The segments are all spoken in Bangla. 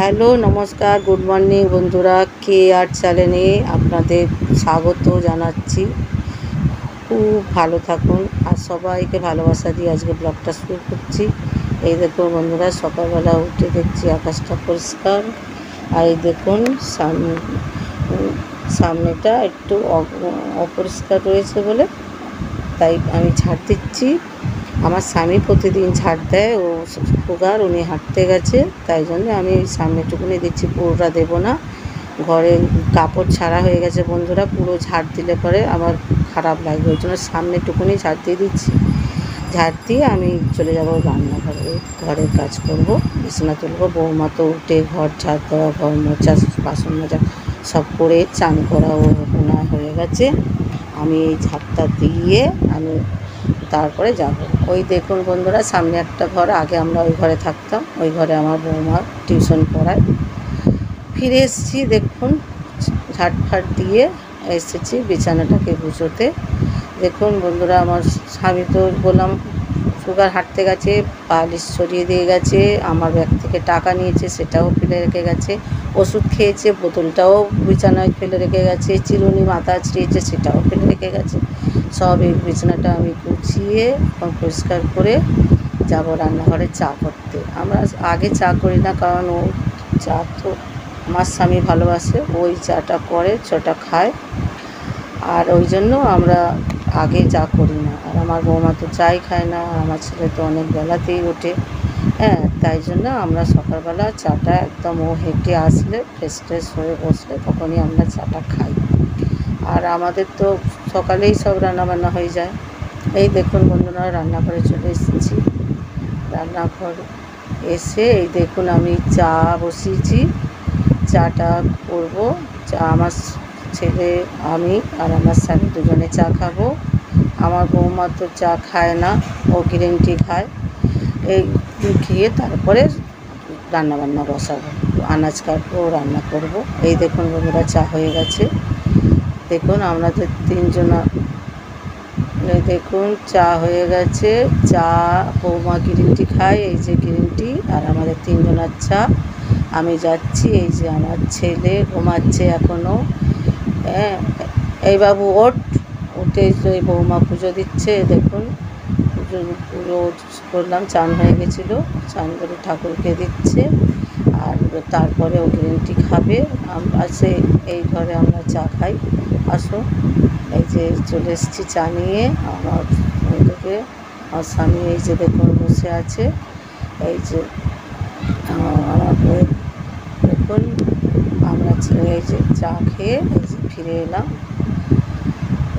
হ্যালো, নমস্কার। গুড মর্নিং বন্ধুরা, কে আর চ্যানেলে আপনাদের স্বাগত জানাচ্ছি। খুব ভালো থাকুন আর সবাইকে ভালোবাসা দিয়ে আজকে ব্লগটা শুরু করছি। এই দেখুন বন্ধুরা, সকালবেলা উঠে দেখছি আকাশটা পরিষ্কার। আর এই দেখুন সামনে সামনেটা একটু অপরিষ্কার রয়েছে বলে, তাই আমি ছাড় দিচ্ছি। আমার স্বামী প্রতিদিন ঝাড় দেয়, ও সুগার, উনি হাঁটতে গেছে, তাই জন্য আমি সামনেটুকুনি দিচ্ছি, পুরোটা দেবো না। ঘরে কাপড় ছাড়া হয়ে গেছে বন্ধুরা, পুরো ঝাড় দিলে পরে আমার খারাপ লাগবে ওই জন্য সামনেটুকুনি ঝাড় দিয়ে দিচ্ছি। ঝাড় দিয়ে আমি চলে যাব রান্নাঘরে ঘরের কাজ করব, বিছানা তুলবো, বৌমা তো উঠে ঘর ঝাড় দেওয়া, ঘর মোচা বাসন মোচা সব করে চান করা, ও হয়ে গেছে। আমি এই ঝাড়টা দিয়ে আমি তারপরে যাব। ওই দেখুন বন্ধুরা, সামনে একটা ঘর, আগে আমরা ওই ঘরে থাকতাম। ওই ঘরে আমার বৌমা টিউশন পড়ায়। ফিরে এসেছি, দেখুন ঝাড় ফাট দিয়ে এসেছি বিছানাটাকে গুছোতে। দেখুন বন্ধুরা, আমার স্বামী তো বললাম, সুগার হাঁটতে গেছে, পালিশ সরিয়ে দিয়ে গেছে, আমার ব্যাগ থেকে টাকা নিয়েছে, সেটাও ফেলে রেখে গেছে, ওষুধ খেয়েছে, বোতলটাও বিছানায় ফেলে রেখে গেছে, চিরুনি মাথা ছিঁড়িয়েছে সেটাও ফেলে রেখে গেছে। সব এই বিছানাটা আমি গুছিয়ে পরিষ্কার করে যাব রান্নাঘরে চা করতে। আমরা আগে চা করি না, কারণ ও চা তো আমার স্বামী ভালোবাসে, ওই চাটা করে চাটা খায়। আর ওই জন্য আমরা আগে চা করি না। আর আমার বৌমা তো চাই খায় না, আমার ছেলে তো অনেক বেলাতেই ওঠে। হ্যাঁ তাই জন্য আমরা সকালবেলা চাটা একদম ও হেঁটে আসলে ফ্রেশ ফ্রেশ হয়ে বসলে তখনই আমরা চাটা খাই। আর আমাদের তো সকালেই সব রান্নাবান্না হয়ে যায়। এই দেখুন বন্ধুরা, রান্নাঘরে চলে এসেছি। রান্নাঘর এসে এই দেখুন আমি চা বসিয়েছি। চাটা করব। চা আমার ছেলে, আমি আর আমার স্বামী দুজনে চা খাব। আমার বৌমা তো চা খায় না, ও গ্রিন টি খায়। এই খেয়ে তারপরে রান্নাবান্না বসাবো। আনাজ কাটবো, রান্না করব। এই দেখুন বন্ধুরা, চা হয়ে গেছে। দেখুন আমাদের তিনজনা এই দেখুন, চা হয়ে গেছে। চা, বৌমা গ্রিন টি খায়, এই যে গ্রিন টি আর আমাদের তিনজনের চা। আমি যাচ্ছি, এই যে আমার ছেলে ঘুমাচ্ছে এখনও হ্যাঁ এই বাবু ওঠ। উঠে এই বৌমা পুজো দিচ্ছে, দেখুন। পুজো পুজো করলাম, চান হয়ে গেছিল। চান করে ঠাকুরকে দিচ্ছে। তারপরে ও গ্রিন টি খাবে সে এই ঘরে আমরা চা খাই। আসো। এই যে চলে এসেছি চা নিয়ে। আমার ওইদিকে আমার স্বামী এই যে দেখুন বসে আছে। এই যে আমার দেখুন আমরা এই যে চা খেয়ে এই যে ফিরে এলাম।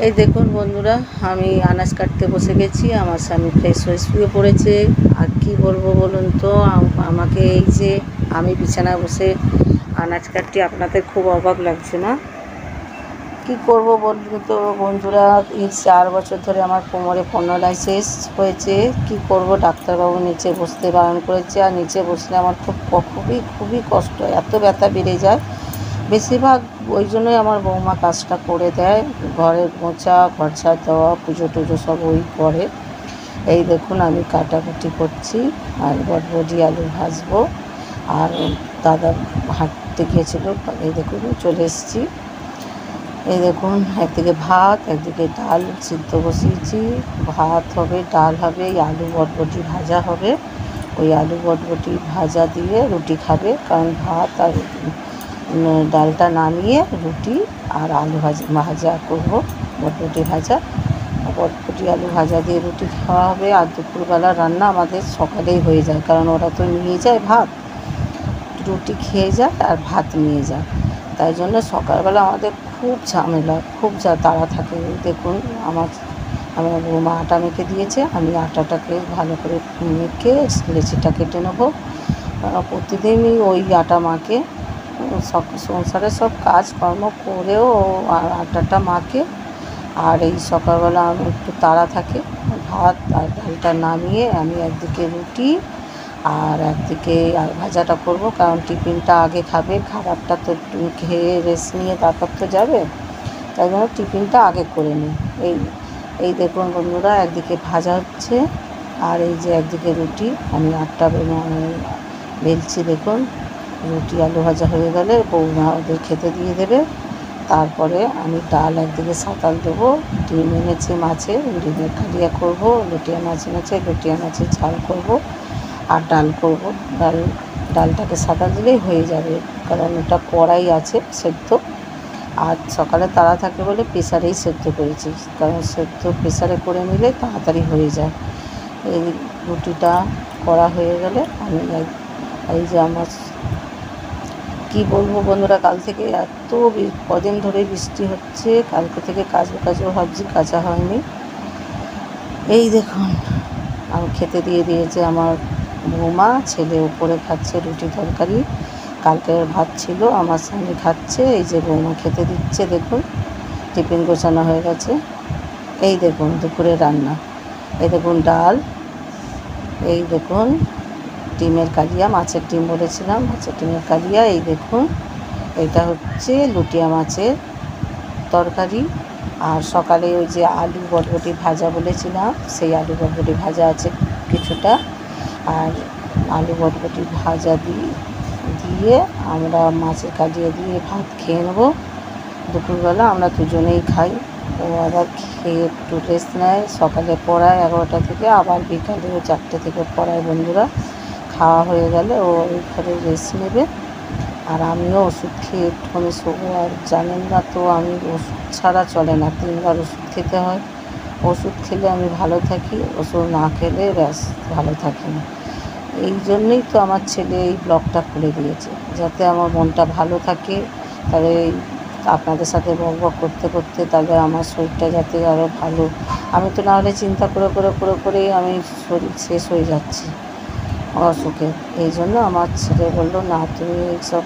এই দেখুন বন্ধুরা, আমি আনাজ কাটতে বসে গেছি। আমার স্বামী ফ্রেশ হয়ে শুয়ে পড়েছে। আর কি বলব বলুন তো? আমাকে এই যে আমি বিছানায় বসে আনাজ কাটছি আপনাদের খুব অবাক লাগছে না? কি করব বলুন তো বন্ধুরা? এই চার বছর ধরে আমার কোমরে পনেরোলাইসিস হয়েছে। কি করব? ডাক্তারবাবু নিচে বসতে বারণ করেছে আর নিচে বসলে আমার খুব খুবই খুবই কষ্ট এত ব্যথা বেড়ে যায়। বেশিরভাগ ওই জন্যই আমার বৌমা কাজটা করে দেয়। ঘরের মোচা খরচা দেওয়া, পুজো টুজো সব ওই করে। এই দেখুন আমি কাটাকুটি করছি। আর বটবডি আলু ভাজবো। আর দাদা হাঁটতে গিয়েছিল, এই দেখুন, চলে এসেছি। এই দেখুন, একদিকে ভাত, একদিকে ডাল সিদ্ধ বসিয়েছি। ভাত হবে, ডাল হবে আলু বটবটি ভাজা হবে। ওই আলু বটবটি ভাজা দিয়ে রুটি খাবে, কারণ ভাত আর ডালটা নামিয়ে রুটি আর আলু ভাজা ভাজা করব, বটবটি ভাজা। বটবটি, আলু ভাজা দিয়ে রুটি খাওয়া হবে। আর দুপুরবেলা রান্না আমাদের সকালেই হয়ে যায়, কারণ ওরা তো নিয়ে যায় ভাত। রুটি খেয়ে যায় আর ভাত নিয়ে যায় তাই জন্য সকালবেলা আমাদের খুব ঝামেলা খুব যা তাড়া থাকে। দেখুন আমার আমার বৌমা আটা মেখে দিয়েছে। আমি আটাটাকে ভালো করে মেখে লেচিটা কেটে নেব। প্রতিদিনই ওই আটা উম, সব সংসারের সব কাজকর্ম করেও আটাটা মাখে। আর এই সকালবেলা আমি একটু তাড়া থাকে। ভাত আর ডালটা নামিয়ে আমি একদিকে রুটি আর একদিকে ভাজাটা করব, কারণ টিফিনটা আগে খাবে, খাবারটা তো খেয়ে রেস্ট নিয়ে তারপর তো যাবে। তাই জন্য টিফিনটা আগে করে নিই। এই এই দেখুন বন্ধুরা, একদিকে ভাজা হচ্ছে, আর এই যে একদিকে রুটি। আমি আটটা বেলছি দেখুন, রুটি, আলু ভাজা হয়ে গেলে বৌমা ওদের খেতে দিয়ে দেবে। তারপরে আমি ডাল একদিকে সাঁতাল দেবো, ডিম এনেছে মাছের ডিমের কালিয়া করব, লুটিয়া মাছ এনেছে লুটিয়া মাছের ঝাল করব। আর ডাল করব। ডাল, ডালটাকে সাদা দিলেই হয়ে যাবে, কারণ ওটা কড়াই আছে সেদ্ধ। আর সকালে তাড়া থাকে বলে প্রেসারেই সেদ্ধ করেছি, কারণ সেদ্ধ প্রেসারে করে নিলে তাড়াতাড়ি হয়ে যায়। এই রুটিটা করা হয়ে গেলে আমি এই যে আমার কী বলব বন্ধুরা, কাল থেকে এত কদিন ধরে বৃষ্টি হচ্ছে, কালকে থেকে কাজও কাজও ভাবছি, কাঁচা হয়নি। এই দেখুন আমি খেতে দিয়ে দিয়েছে আমার বৌমা, ছেলে উপরে খাচ্ছে রুটি তরকারি। কালকের ভাত ছিল, আমার স্বামী খাচ্ছে, এই যে বৌমা খেতে দিচ্ছে, দেখুন, টিফিন গোছানো হয়ে গেছে। এই দেখুন, দুপুরে রান্না। এই দেখুন, ডাল। এই দেখুন, ডিমের কালিয়া, মাছের ডিম বলেছিলাম, মাছের ডিমের কালিয়া। এই দেখুন, এটা হচ্ছে লুটিয়া মাছের তরকারি। আর সকালে ওই যে আলু বটবটি ভাজা বলেছিলাম, সেই আলু বটবটি ভাজা আছে কিছুটা। আর আলু বটবটি ভাজা দিই দিয়ে আমরা মাছের কালিয়া দিয়ে ভাত খেয়ে নেব। দুপুরবেলা আমরা দুজনেই খাই। ও আবার খেয়ে একটু রেস্ট নেয়। সকালে পড়ায় এগারোটা থেকে, আবার বিকালে ও চারটে থেকে পড়ায় বন্ধুরা। খাওয়া হয়ে গেলে ও ওইখানে রেস্ট নেবে। আর আমিও ওষুধ খেয়ে একটুখানি শোবো। আর জানেন না তো, আমি ওষুধ ছাড়া চলে না। তিনবার ওষুধ খেতে হয়। ওষুধ খেলে আমি ভালো থাকি, ওষুধ না খেলে ব্যাস ভালো থাকি না। এই জন্যই তো আমার ছেলে এই ব্লগটা খুলে দিয়েছে, যাতে আমার মনটা ভালো থাকে, তাহলে আপনাদের সাথে বক বক করতে করতে তাহলে আমার শরীরটা যাতে আরও ভালো। আমি তো নাহলে চিন্তা করে করে করে করেই আমি শরীর শেষ হয়ে যাচ্ছি অসুখে। এই জন্য আমার ছেলে বলল, না, তুমি এইসব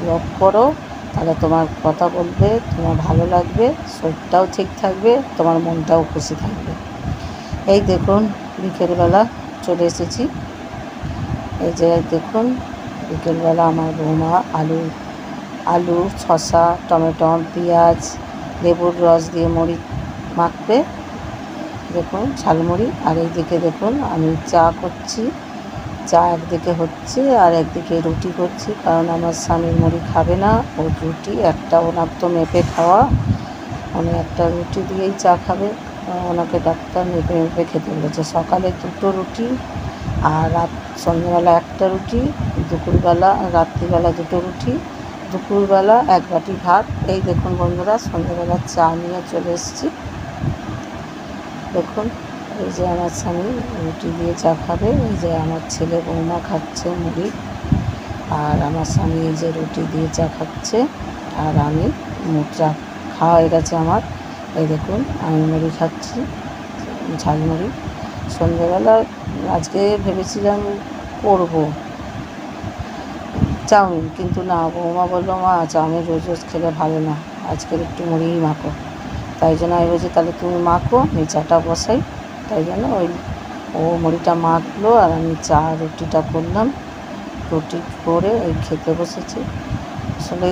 ব্লগ করো তাহলে তোমার কথা বলবে, তোমার ভালো লাগবে, শরীরটাও ঠিক থাকবে, তোমার মনটাও খুশি থাকবে। এই দেখুন, বিকেলবেলা চলে এসেছি। এই যে দেখুন, বিকেলবেলা আমার বৌমা আলু আলু, শসা, টমেটো, পেঁয়াজ, লেবুর রস দিয়ে মুড়ি মাখবে। দেখুন, ঝালমুড়ি। আর এইদিকে দেখুন, আমি চা করছি। চা একদিকে হচ্ছে আর একদিকে রুটি করছি, কারণ আমার স্বামীর মুড়ি খাবে না। ও রুটি, একটা ওনার তো মেপে খাওয়া। উনি একটা রুটি দিয়েই চা খাবে। ওনাকে ডাক্তার মেপে মেপে খেতে বলেছে। সকালে দুটো রুটি আর রাত সন্ধ্যেবেলা একটা রুটি, দুপুরবেলা, রাত্রিবেলা দুটো রুটি, দুপুরবেলা এক বাটি ভাত। এই দেখুন বন্ধুরা, সন্ধ্যেবেলা চা নিয়ে চলে এসেছি। দেখুন। এই যে আমার স্বামী, রুটি দিয়ে চা খাবে, এই যে আমার ছেলে বৌমা খাচ্ছে মুড়ি, আর আমার স্বামী এই যে রুটি দিয়ে চা খাচ্ছে, আর আমি চা খাওয়া হয়ে গেছে আমার। এই দেখুন, আমি মুড়ি খাচ্ছি ঝালমুড়ি সন্ধ্যেবেলা আজকে ভেবেছিলাম করব চাউমিন, কিন্তু না, বৌমা বলল, মা, চাউমিন রোজ রোজ খেলে ভালো না, আজকের একটু মুড়িই মাখো। তাই জন্য আমি বলছি, তাহলে তুমি মাখো, আমি চাটা বসাই। তাই জন্য ওই ও মুড়িটা মাখলো আর আমি চা রুটিটা করলাম। রুটি করে ওই খেতে বসেছি। আসলে,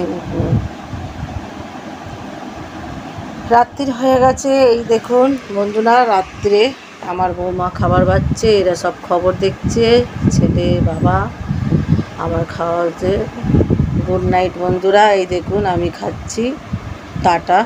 রাত্রির হয়ে গেছে। এই দেখুন বন্ধুরা, রাত্রে আমার বৌমা খাবার বাচ্ছে এরা সব খবর দেখছে, ছেলে, বাবা, আমার খাওয়া হচ্ছে গুড নাইট বন্ধুরা, এই দেখুন আমি খাচ্ছি টাটা।